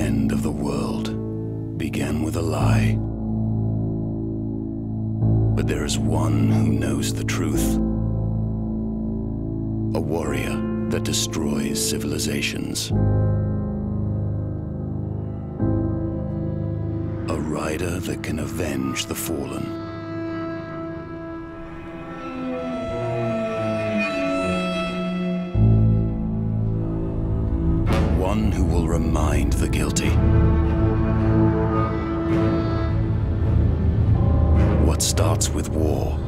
end of the world began with a lie. But there is one who knows the truth. A warrior that destroys civilizations. A rider that can avenge the fallen. One who will remind the guilty. What starts with war